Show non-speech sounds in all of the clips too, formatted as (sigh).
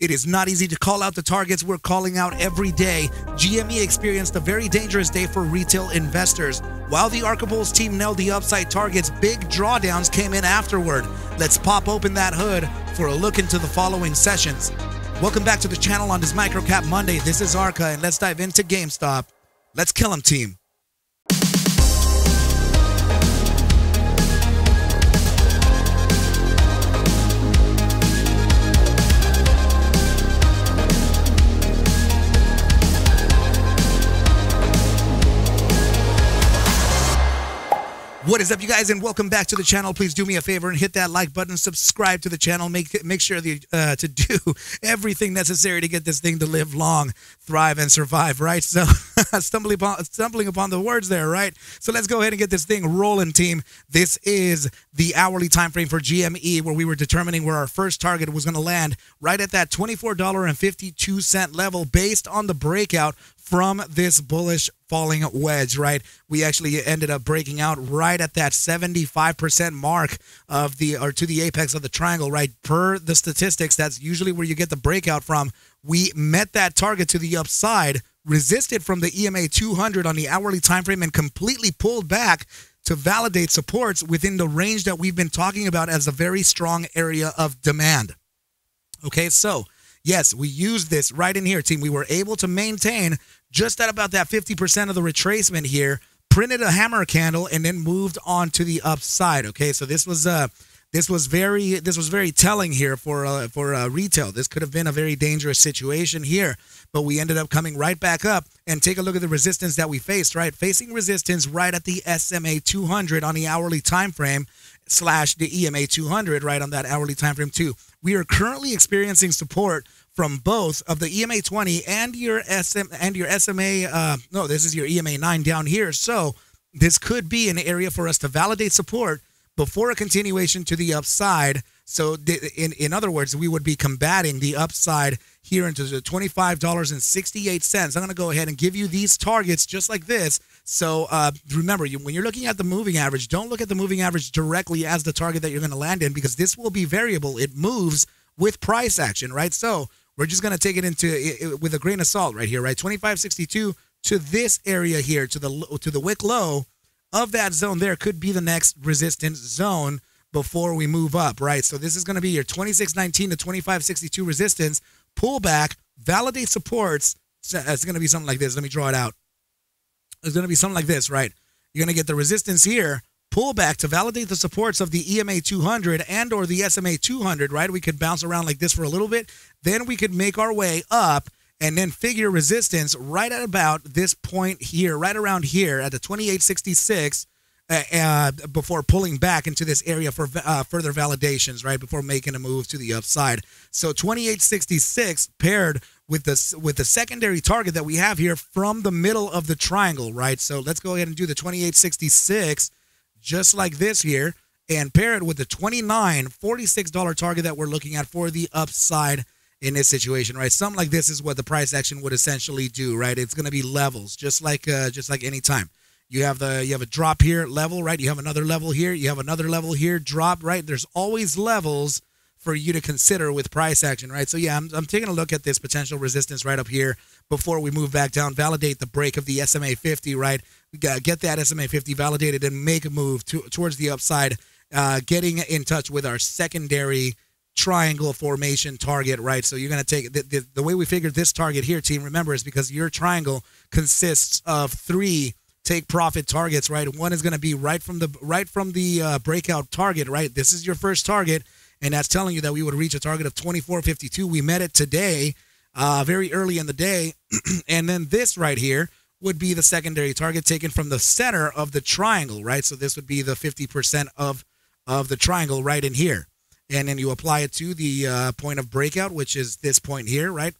It is not easy to call out the targets we're calling out every day. GME experienced a very dangerous day for retail investors. While the Arca Bulls team nailed the upside targets, big drawdowns came in afterward. Let's pop open that hood for a look into the following sessions. Welcome back to the channel on this Microcap Monday. This is Arca, and let's dive into GameStop. Let's kill him, team. What is up, you guys, and welcome back to the channel. Please do me a favor and hit that like button, subscribe to the channel, make make sure the, uh, to do (laughs) everything necessary to get this thing to live long, thrive, and survive. Right? So, (laughs) (laughs) stumbling upon stumbling upon the words there. Right? So let's go ahead and get this thing rolling, team. This is the hourly time frame for GME, where we were determining where our first target was going to land, right at that twenty-four dollar and fifty-two cent level, based on the breakout from this bullish falling wedge, right? We actually ended up breaking out right at that 75% mark of the, or to the apex of the triangle, right? Per the statistics, that's usually where you get the breakout from. We met that target to the upside, resisted from the EMA 200 on the hourly time frame, and completely pulled back to validate supports within the range that we've been talking about as a very strong area of demand. Okay, so yes, we used this right in here, team. We were able to maintain just at about that 50% of the retracement here, printed a hammer candle, and then moved on to the upside. Okay, so this was uh this was very this was very telling here for uh, for uh, retail. This could have been a very dangerous situation here, but we ended up coming right back up and take a look at the resistance that we faced. Right, facing resistance right at the SMA 200 on the hourly time frame slash the EMA 200 right on that hourly time frame too. We are currently experiencing support from both of the EMA 20 and your SM and your SMA. Uh, no, this is your EMA 9 down here. So this could be an area for us to validate support before a continuation to the upside. So in in other words, we would be combating the upside here into the twenty-five dollars and sixty-eight cents. I'm going to go ahead and give you these targets just like this. So uh, remember, you, when you're looking at the moving average, don't look at the moving average directly as the target that you're going to land in because this will be variable. It moves with price action, right? So we're just going to take it into with a grain of salt right here, right? 2562 to this area here, to the to the wick low of that zone there could be the next resistance zone before we move up, right? So this is going to be your 2619 to 2562 resistance, pullback, validate supports. It's going to be something like this. Let me draw it out. It's going to be something like this, right? You're going to get the resistance here, pullback to validate the supports of the EMA 200 and or the SMA 200, right? We could bounce around like this for a little bit. Then we could make our way up and then figure resistance right at about this point here, right around here at the 2866 uh, uh, before pulling back into this area for uh, further validations, right? Before making a move to the upside. So 2866 paired with the with the secondary target that we have here from the middle of the triangle, right? So let's go ahead and do the 2866 just like this here and pair it with the 29 $46 target that we're looking at for the upside in this situation right? Something like this is what the price action would essentially do right? It's going to be levels just like uh, just like any time. You have the you have a drop here level right? You have another level here you have another level here drop right? There's always levels for you to consider with price action right? So yeah I'm, I'm taking a look at this potential resistance right up here before we move back down validate the break of the sma 50 right? Get that SMA 50 validated and make a move to, towards the upside, uh, getting in touch with our secondary triangle formation target, right? So you're going to take the, the, the way we figured this target here, team, remember, is because your triangle consists of three take profit targets, right? One is going to be right from the right from the uh, breakout target, right? This is your first target, and that's telling you that we would reach a target of 24.52. We met it today, uh, very early in the day, (clears throat) and then this right here would be the secondary target taken from the center of the triangle, right? So this would be the 50% of of the triangle right in here. And then you apply it to the uh, point of breakout, which is this point here, right?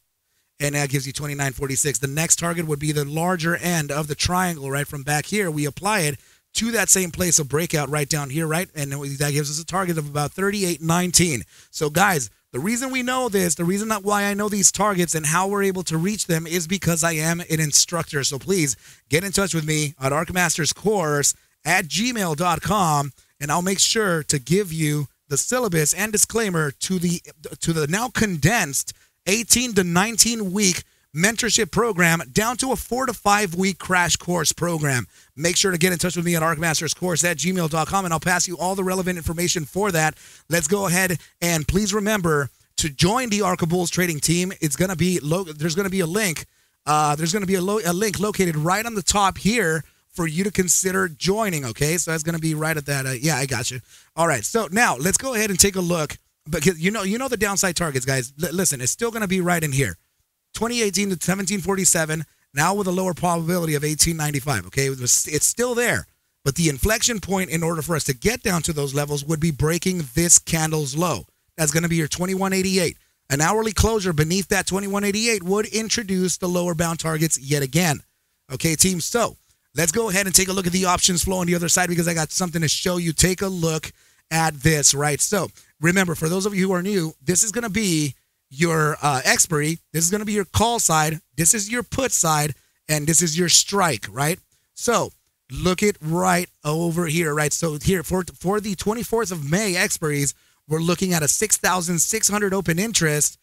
And that gives you 29.46. The next target would be the larger end of the triangle, right? From back here, we apply it to that same place of breakout right down here, right? And that gives us a target of about 38.19. So, guys, the reason we know this, the reason that why I know these targets and how we're able to reach them is because I am an instructor. So please get in touch with me at ArcMasters Course at gmail.com and I'll make sure to give you the syllabus and disclaimer to the to the now condensed 18 to 19 week mentorship program down to a four to five week crash course program. Make sure to get in touch with me at arcmasterscourse at gmail.com and I'll pass you all the relevant information for that. Let's go ahead and please remember to join the Arca Bulls trading team. It's going to be, lo- there's going to be a link. Uh, there's going to be a, lo- a link located right on the top here for you to consider joining. Okay. So that's going to be right at that. Uh, yeah, I got you. All right. So now let's go ahead and take a look because you know, you know, the downside targets guys, L- listen, it's still going to be right in here. 2018 to 1747, now with a lower probability of 1895. Okay, it's still there, but the inflection point in order for us to get down to those levels would be breaking this candle's low. That's going to be your 2188. An hourly closure beneath that 2188 would introduce the lower bound targets yet again. Okay, team. So let's go ahead and take a look at the options flow on the other side because I got something to show you. Take a look at this, right? So remember, for those of you who are new, this is going to be your uh, expiry. This is going to be your call side. This is your put side, and this is your strike, right? So look it right over here, right? So here for for the 24th of May expiries, we're looking at a 6,600 open interest.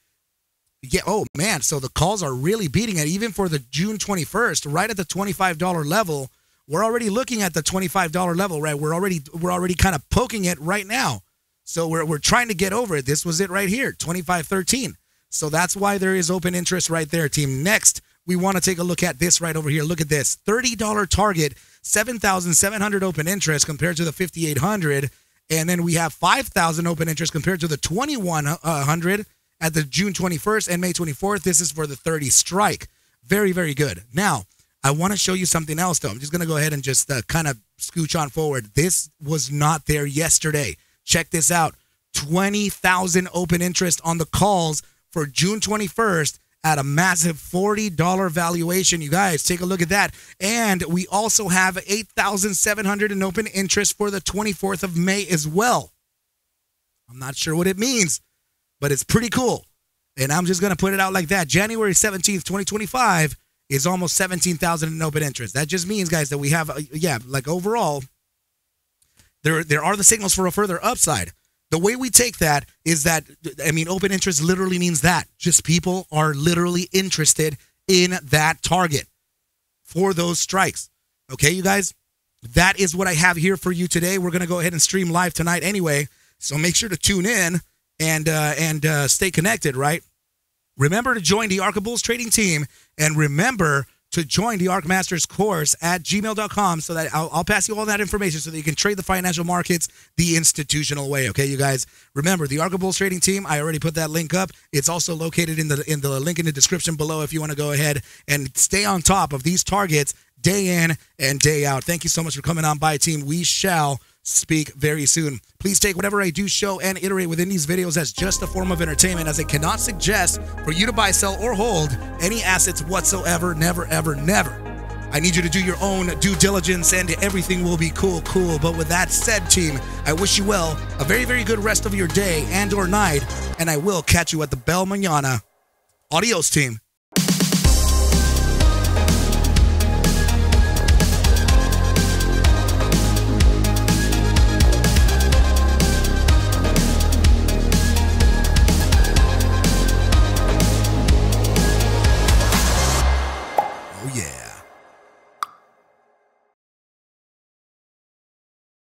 Yeah. Oh man. So the calls are really beating it. Even for the June 21st, right at the $25 level, we're already looking at the $25 level, right? We're already we're already kind of poking it right now. So we're, we're trying to get over it. This was it right here, 2513. So that's why there is open interest right there, team. Next, we want to take a look at this right over here. Look at this $30 target, 7,700 open interest compared to the 5,800. And then we have 5,000 open interest compared to the 2,100 uh, at the June 21st and May 24th. This is for the 30 strike. Very, very good. Now, I want to show you something else, though. I'm just going to go ahead and just uh, kind of scooch on forward. This was not there yesterday. Check this out 20,000 open interest on the calls for June 21st at a massive $40 valuation. You guys, take a look at that. And we also have 8,700 in open interest for the 24th of May as well. I'm not sure what it means, but it's pretty cool. And I'm just going to put it out like that. January 17th, 2025 is almost 17,000 in open interest. That just means, guys, that we have, uh, yeah, like overall, there, there are the signals for a further upside. The way we take that is that, I mean, open interest literally means that. Just people are literally interested in that target for those strikes. Okay, you guys? That is what I have here for you today. We're going to go ahead and stream live tonight anyway. So make sure to tune in and uh, and uh, stay connected, right? Remember to join the Arca Bulls trading team and remember to join the Arc Masters course at gmail.com so that I'll, I'll, pass you all that information so that you can trade the financial markets the institutional way. Okay, you guys. Remember the Arca Bulls trading team. I already put that link up. It's also located in the in the link in the description below if you want to go ahead and stay on top of these targets day in and day out. Thank you so much for coming on by, team. We shall speak very soon. Please take whatever I do show and iterate within these videos as just a form of entertainment, as I cannot suggest for you to buy, sell, or hold any assets whatsoever. Never, ever, never. I need you to do your own due diligence and everything will be cool, cool. But with that said, team, I wish you well a very, very good rest of your day and or night, and I will catch you at the Bell Manana. Adios, team.